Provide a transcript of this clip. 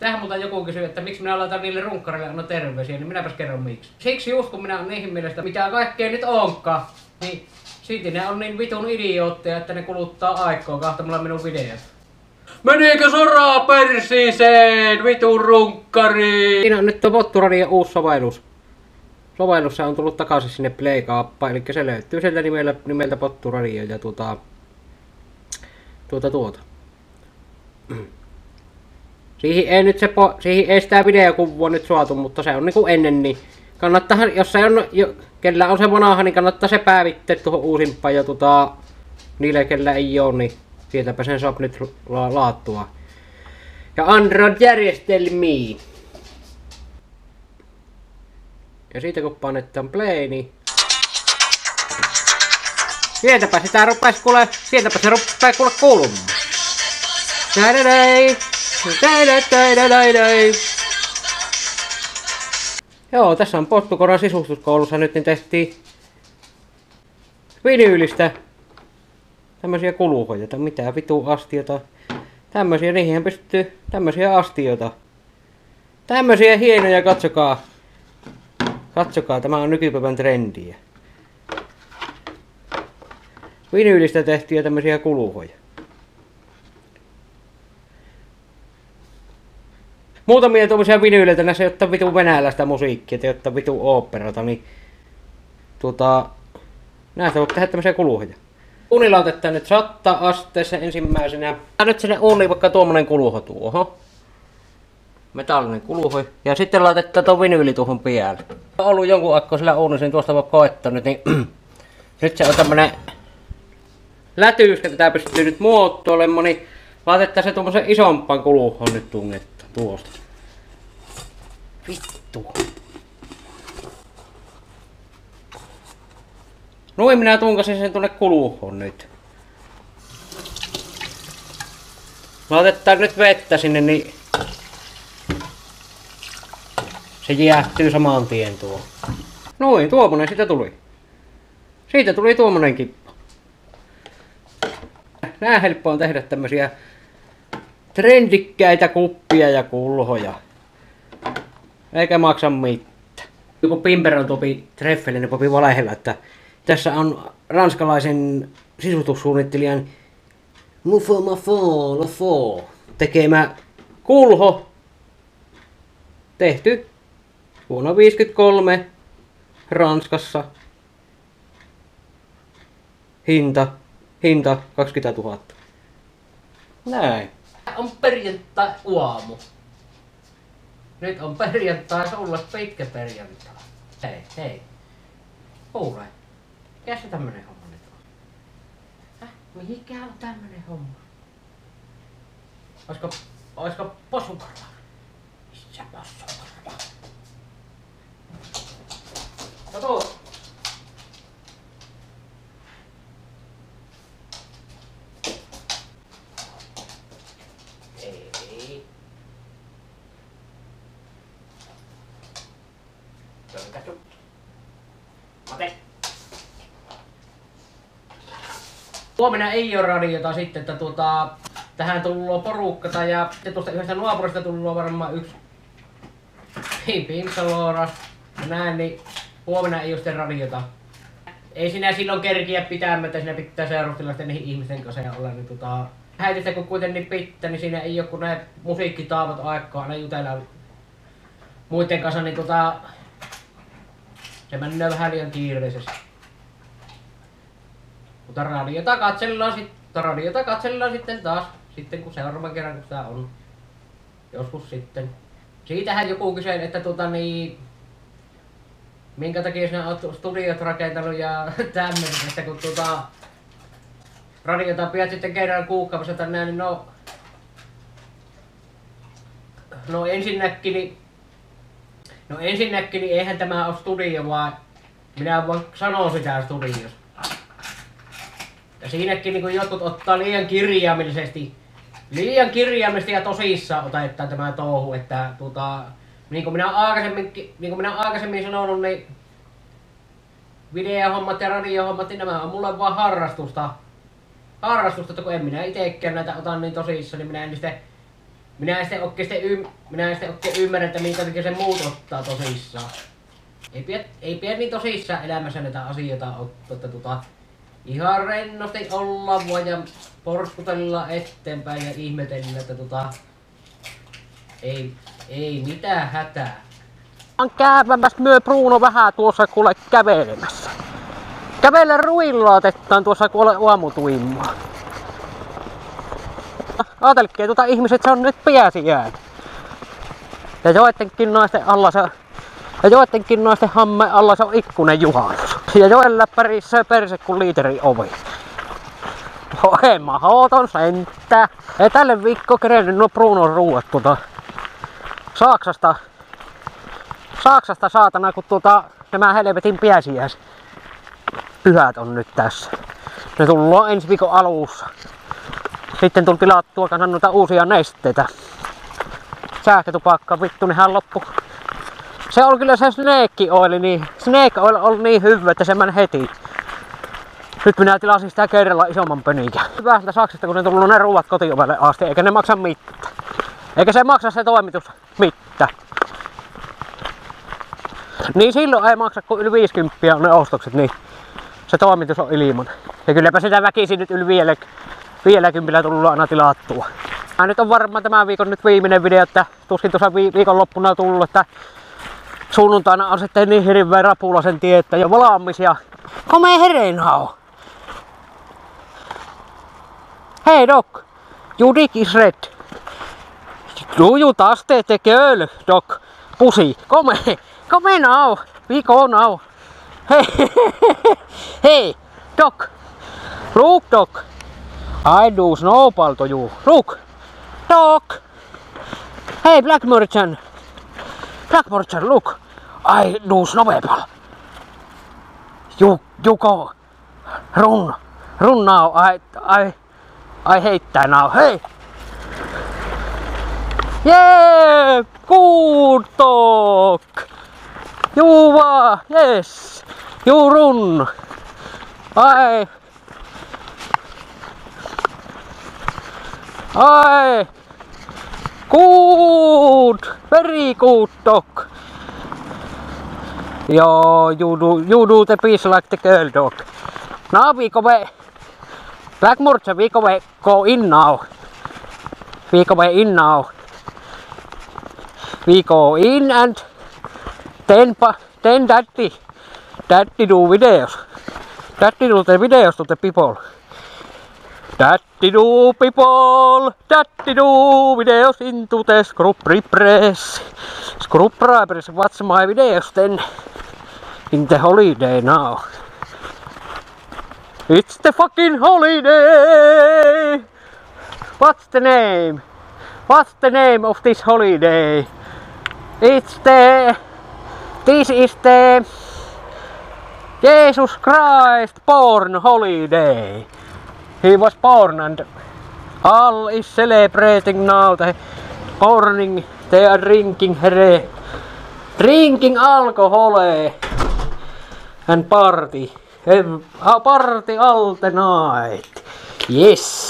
Tähän multa joku kysyy, että miksi minä laitan niille runkkareille anna terveisiä, niin minäpäs kerron miksi. Siksi just kun minä olen niihin mielestä, mitä kaikkea nyt onkaan, niin silti ne on niin vitun idiootteja, että ne kuluttaa aikaa kahtamalla minun videot. Menikö soraa persiiseen, vitun runkkari? Siinä on nyt tuo Potturadion uusi sovellus. Sovellussa on tullut takaisin sinne Playkaappaan, eli se löytyy sieltä nimellä, nimeltä Potturadio ja tuota, tuota tuota. Siihen ei nyt se po, siihen ei sitä videokuvua nyt suotu, mutta se on niinku ennen, niin kannattaa, jos se on, jo, kellä on se vanha, niin kannattaa se päivittää tuohon uusimpaan ja tota, niille kellä ei oo, niin sieltäpä sen saa nyt la, laattua. Ja Android-järjestelmiin. Ja siitä kun panetaan play, niin... Sieltäpä sitä rupes kuule, sieltäpä se rupes kuule kuulumaan. Tadadai, Joo, tässä on Pottukoran sisustuskoulussa nyt niin tehtiin vinyylistä tämmösiä kuluhoja, tai mitä vitu astiota. Tämmösiä, niihin pystyy tämmösiä astioita. Tämmösiä hienoja, katsokaa. Katsokaa, tämä on nykypäivän trendiä. Vinyylistä tehtyjä tämmösiä kuluhoja. Muutamia tuommoisia vinyyleitä näissä, jotta vitu venäläistä musiikkia, jotta vitu oopperata, niin tuota, näistä voit tehdä tämmöisiä kuluhoja. Uuni laitetaan nyt satta asteessa ensimmäisenä. Tää nyt sinne uuniin vaikka tuommoinen kuluho tuohon. Metallinen kuluho. Ja sitten laitetaan tuo vinyyli tuohon päälle. On ollut jonkun aikaa sillä uunissa, niin tuosta voi koettanut, niin nyt se on tämmönen lätyys, että tää pystyy nyt muotoilemaan, niin laitetaan se tuommoisen isompaan kuluhon nyt tungetta tuosta. Vittu. Noin minä tunkasin sen tuonne kuluhon nyt. Laitetaan nyt vettä sinne, niin se jäähtyy saman tien tuo. Noin, tuommoinen siitä tuli. Siitä tuli tuommoinen kippa. Nää helppo on tehdä tämmösiä trendikkäitä kuppia ja kulhoja. Eikä maksa mitään. Joku Pimperon topi treffeli, niin popi valehella, että tässä on ranskalaisen sisustussuunnittelijan Mufo Mafo Lofo tekemä kulho tehty vuonna 53 Ranskassa. Hinta, hinta 20 000. Näin. On perjantai aamu. Nyt on perjantai, sulla pitkä perjantai. Hei, hei. Kuule. Mikä se tämmönen homma nyt on? Häh? Mikä on tämmönen homma? Oisko, oisko posukarva? Missä posukarva? No tuu. Ei. Pönkätty. Mate. Huomenna ei ole radiota sitten, että tuota, tähän tullut porukka ja sitten tuosta yhdestä naapurista tullut varmaan yksi Pimpsalora ja näin, niin huomenna ei ole sitten radiota. Ei sinä silloin kerkiä pitämättä, sinä pitää seurustella sitten niihin ihmisten kanssa ja olla niin tota... Häitistä kun kuitenkin pitää, niin siinä ei ole kun ne musiikkitaavat aikaa, aina jutella muiden kanssa, niin tota... Se menee vähän liian kiireisesti. Mutta radiota katsellaan sitten, radiota katsellaan sitten taas, sitten kun seuraavan kerran kun sitä on. Joskus sitten. Siitähän joku kyseli, että tota niin... Minkä takia sinä olet studiot rakentanut ja tämmöistä, kun tota... Radiota pidät sitten kerran kuukaudessa tai näin, niin no... No ensinnäkin niin... No ensinnäkin niin eihän tämä ole studio, vaan minä voin sanoa sitä studiossa. Ja siinäkin niin jotkut ottaa liian kirjaimellisesti, liian kirjaimellisesti ja tosissaan otetaan tämä touhu, että tuota, niin kuin minä aikaisemmin, niin kuin minä aikaisemmin sanonut, niin videohommat ja radiohommat, niin nämä on mulle vaan harrastusta. Harrastusta, että kun en minä itsekään näitä ota niin tosissaan, niin minä en sitten minä en sitten oikein, ym, minä en sitten oikein ymmärrä, että minkä takia se muut ottaa tosissaan. Ei pidä, ei pidä niin tosissaan elämässä näitä asioita ottaa, että tota, ihan rennosti olla vaan ja porskutella eteenpäin ja ihmetellä, että tota, ei, ei mitään hätää. On käymässä myö Bruno vähän tuossa kuule kävelemässä. Kävele ruilla otetaan tuossa kuule aamutuimmaa. Aatelkee tuota ihmiset, se on nyt pääsiäinen. Ja joidenkin naisten alla se ja joidenkin naisten hamme alla se on ikkunen juhannus. Ja joen läppärissä perse kun liiteri ovi. Oi mahoton senttä. Ei tälle viikko kerennyt nuo Brunon ruuat tuota Saksasta. Saksasta saatana kun tuota nämä helvetin pääsiäis pyhät on nyt tässä. Ne tullaan ensi viikon alussa. Sitten tuli tilattua kanssa noita uusia nesteitä. Sähkötupakka, vittu, nehän loppu. Se on kyllä se Snake Oil, niin Snake Oil on niin hyvä, että se meni heti. Nyt minä tilasin sitä kerralla isomman pönikä. Hyvä sitä Saksasta, kun ne tullut ne ruuat kotiovelle asti, eikä ne maksa mitään. Eikä se maksa se toimitus mitään. Niin silloin ei maksa kuin yli 50 on ne ostokset, niin se toimitus on ilman. Ja kylläpä sitä väkisin nyt yli vielä, vielä kympillä tullut aina tilattua. Mä nyt on varmaan tämän viikon nyt viimeinen video, että tuskin tuossa vi- viikonloppuna tullut, että sunnuntaina on sitten niin hirveä rapulasen tie, että jo valmis ja komea hereinhao. Hei Doc, your dick is red. Do you taas teette girl, Doc? Pusi, come, come now, we go now. Hey, hey, Doc, look Doc, I do snowball to you, look, Doc. Hey, Black Merchant, Black Merchant, look, I do snowball. You, you go, run, run now, I, I, I hate that now, hey. Yeah, good dog. You are, yes, you run. I, I, good, very good dog. Yo, you do, you do the piece like the girl dog. Now we go away. Blackmore, we go away, go in now. We go away in now. We go in and then, then daddy, daddy do videos. Daddy do the videos to the people. Daddy do people, daddy do videos into the Scrub Press. Scrub Press, watch my videos then in the holiday now. It's the fucking holiday! What's the name? What's the name of this holiday? It's the. This is the. Jesus Christ born holiday. He was born and all is celebrating now the morning. They are drinking here. Drinking alcohol and party. Uh, Party all the night. Yes.